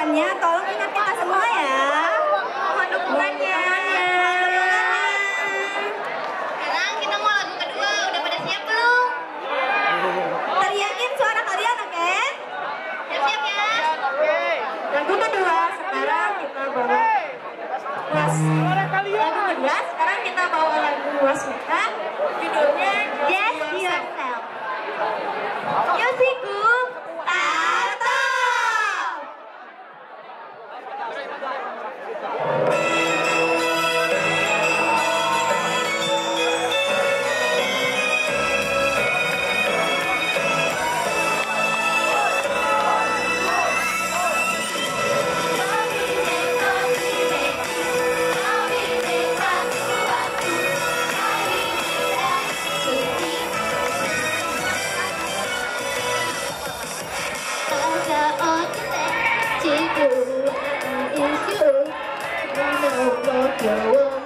depannya, tolong ingat kita semua ya. Mohon dukungannya. Sekarang kita mau lagu kedua, udah pada siap belum? Teriakin suara kalian, oke? Siap-siap ya? Lagu kedua, sekarang kita bawa was. Lagu kedua, sekarang kita bawa lagu was kita. Judulnya Don't, don't,